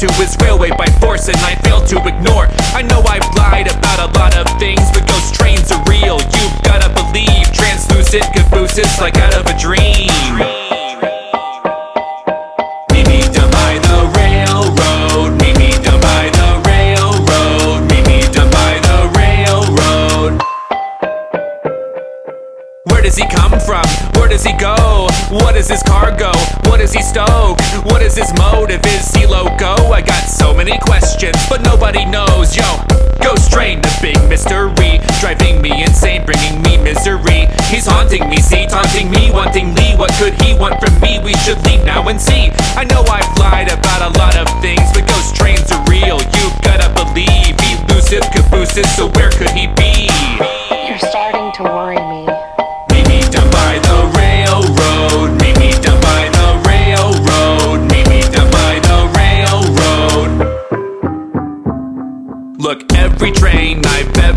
To his railway by force and I fail to ignore I know I've lied about a lot of things But ghost trains are real, you've gotta believe Translucent cabooses like out of a dream the railroad the railroad the railroad where does he come from? Where does he go? What is his cargo? What does he stoke? What is his motive? Is he loco? I got so many questions, but nobody knows. Yo, Ghost Train, the big mystery, driving me insane, bringing me misery. He's haunting me, see, taunting me, wanting me What could he want from me? We should leave now and see. I know I've lied about a lot of things, but Ghost Trains are real. You've gotta believe. Elusive cabooses, so where could he be?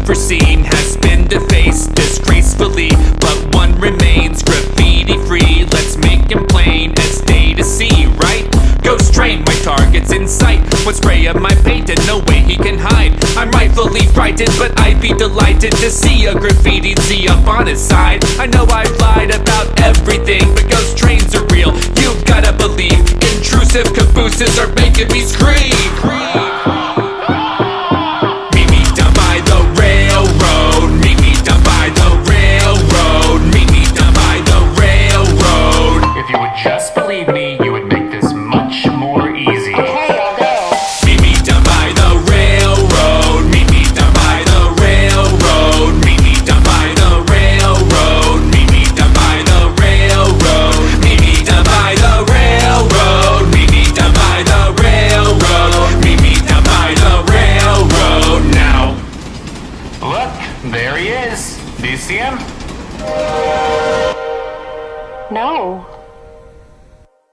I've seen has been defaced disgracefully, but one remains graffiti free. Let's make him plain and stay to see, right? Ghost train, my target's in sight. One spray of my paint and no way he can hide. I'm rightfully frightened, but I'd be delighted to see a graffiti Z up on his side. I know I've lied about everything, but ghost trains are real. You've gotta believe. Intrusive cabooses are making me scream. Just believe me, you would make this much more easy. Okay, I'll go. Meet me down by the railroad. Meet me down by the railroad. Meet me down by the railroad. Meet me down by the railroad. Meet me down by the railroad. Meet me down by the railroad. Meet me down by the railroad now. Look, there he is. Do you see him? No.